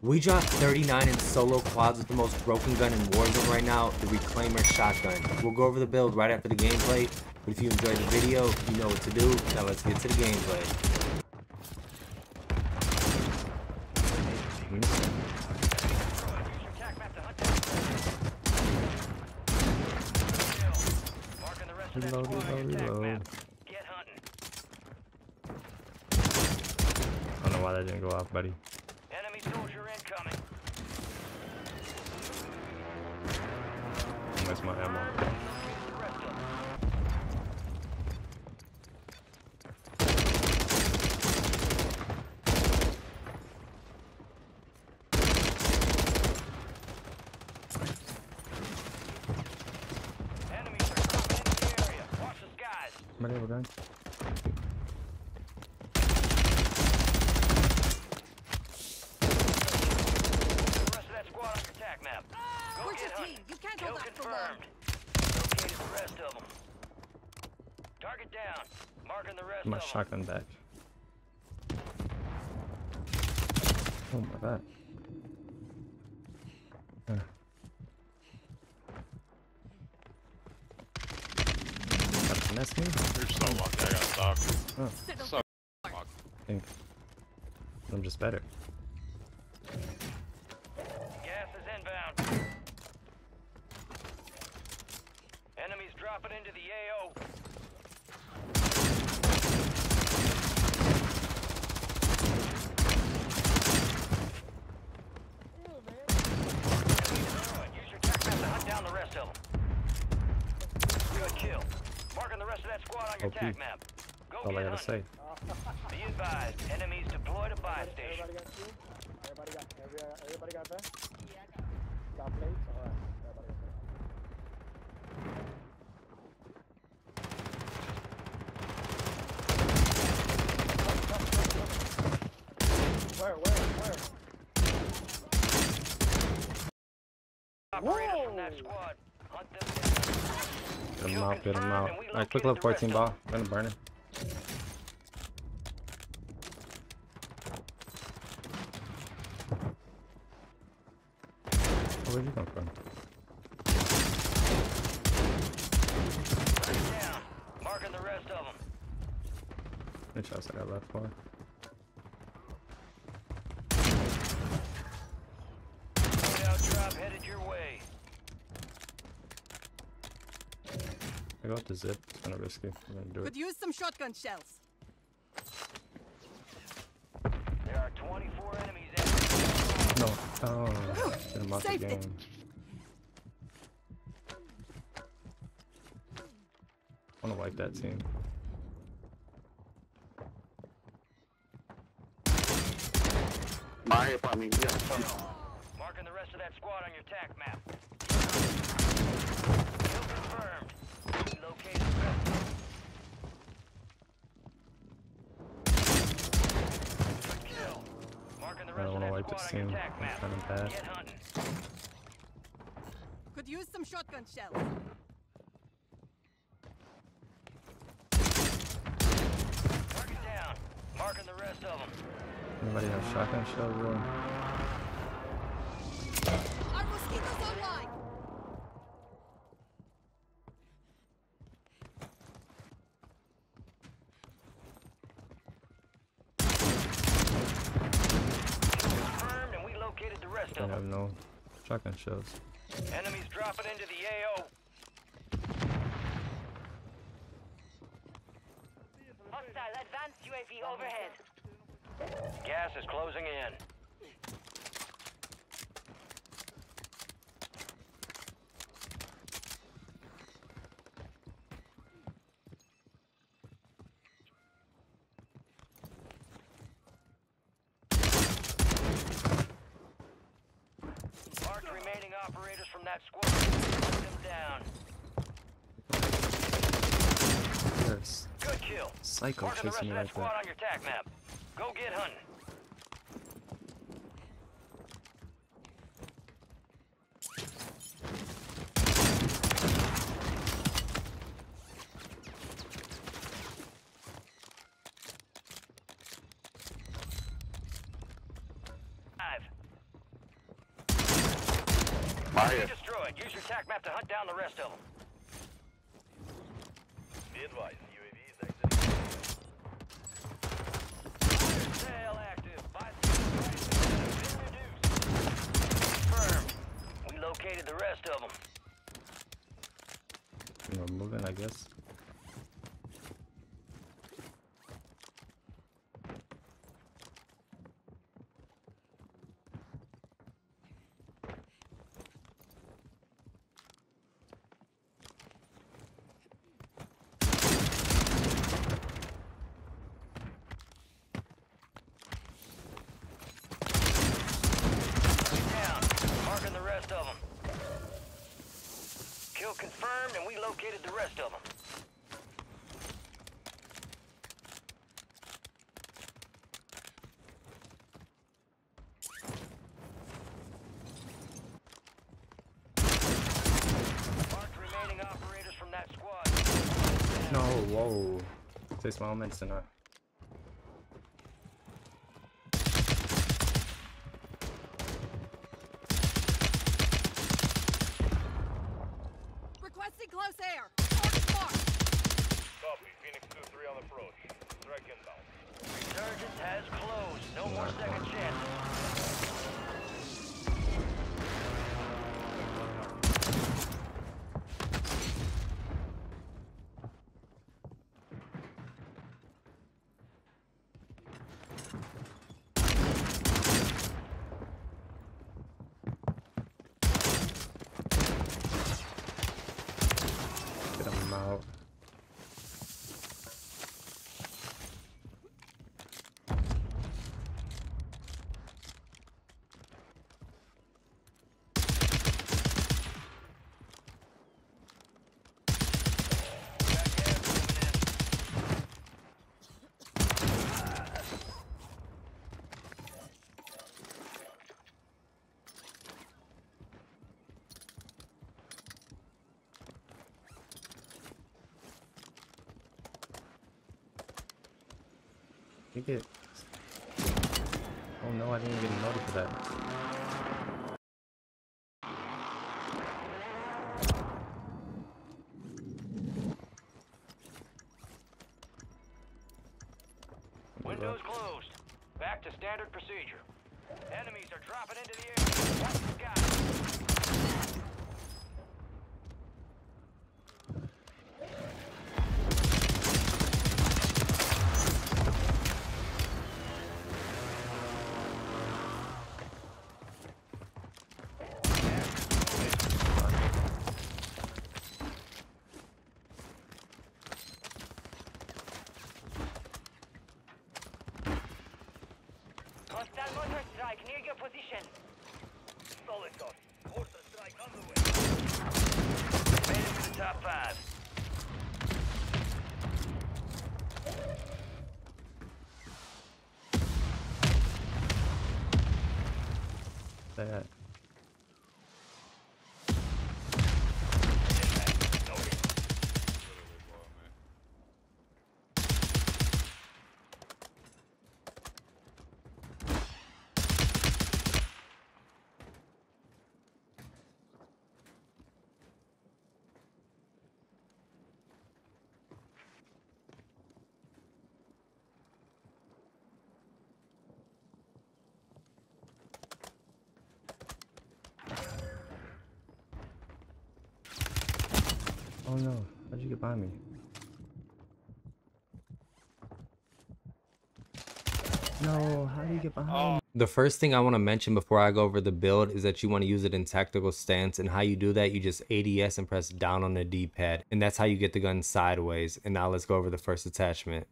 We dropped 39 in solo quads with the most broken gun in Warzone right now, the Reclaimer Shotgun. We'll go over the build right after the gameplay, but if you enjoyed the video, you know what to do. Now let's get to the gameplay. I don't know why that didn't go off, buddy. That's my ammo. Enemies are coming into the area. Watch the skies. Buddy, we're done. The rest of that squad on your attack map. Go Where's get your hunting. team? You can't Kill hold that for long. Confirmed. Located the rest of them. Target down. Marking the rest My shotgun back. Oh my god. Uh. Got me? You're so lucky I got stuck. Oh, So lucky. think. I'm just better. Enemies dropping into the AO. Use your attack map to hunt down the rest of them. Good kill. Marking the rest of that squad on your OP. attack map. Go That's all I gotta hunting. say. Be advised, enemies deployed a buy station. Everybody got food? Everybody got everybody got that? Got plates? Alright, everybody got that. Where, where, where? Operators from that squad. Hunt them down. Get him out, get him out. Alright, quick level 14 ball. I'm gonna burn him. Oh, where'd you come from? Down. Marking the rest of them. Which house I got left for? Loadout drop headed your way. I got the zip. It's kind of risky. I'm gonna do it. Could use some shotgun shells. There are 24 enemies in. No. Oh, get him out the Saved it. I wanna wipe that team. Marking the rest of that squad on your attack map. Kill confirmed. Located the rest of them. Good kill. Marking the I don't of wanna that wipe this squad on your attack map. kinda bad. Get hunting. Could use some shotgun shells. Target down. Marking the rest of them. Anybody have shotgun shells, bro? Our mosquitoes online. Confirmed, and we located the rest I of have no shotgun shells. Enemies dropping into the AO. Hostile advanced UAV overhead. Gas is closing in. Mark remaining operators from that squad. Hunt them down. Yes. Good kill. Psycho Marking chasing me that like squad that. on your attack map. Go get hunting. Five. UAV destroyed. Use your tac map to hunt down the rest of them. Be advised, UAV is exiting. Sail active. Buy been reduced. Confirmed. We located the rest of them. You know, moving, I guess. Down. Marking the rest of them. Kill confirmed, and we located the rest of them. No, whoa. Seis moments and I. Requesting close air. Target marked. Copy. Phoenix 2-3 on approach. Strike inbound. Resurgence has closed. No more second chances. Get him out. Oh no, I didn't get noted for that. Windows closed. Back to standard procedure. Enemies are dropping into the air. Watch the sky. Hostile mortar strike near your position. Solid copy. Mortar strike on the way. Made it to the top five. Oh no, how'd you get by me? No, how do you get behind me? The first thing I want to mention before I go over the build is that you want to use it in tactical stance and how you do that you just ADS and press down on the D-pad and that's how you get the gun sideways and now let's go over the first attachment.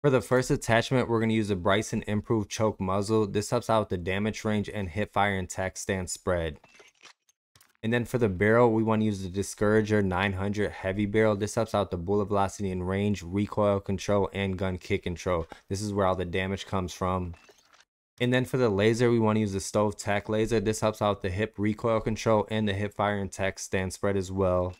For the first attachment we're going to use a Bryson improved choke muzzle. This helps out with the damage range and hip fire and tac stance spread. And then for the barrel, we want to use the Discourager 900 heavy barrel. This helps out the bullet velocity and range, recoil control, and gun kick control. This is where all the damage comes from. And then for the laser, we want to use the STOVL Tac laser. This helps out the hip recoil control and the hip fire and tac stance spread as well.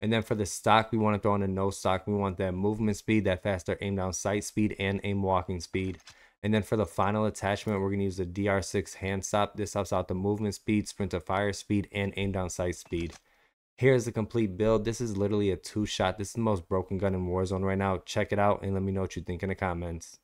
And then for the stock, we want to throw in a no stock. We want that movement speed, that faster aim down sight speed, and aim walking speed. And then for the final attachment, we're going to use the DR6 hand stop. This helps out the movement speed, sprint to fire speed, and aim down sight speed. Here's the complete build. This is literally a two shot. This is the most broken gun in Warzone right now. Check it out and let me know what you think in the comments.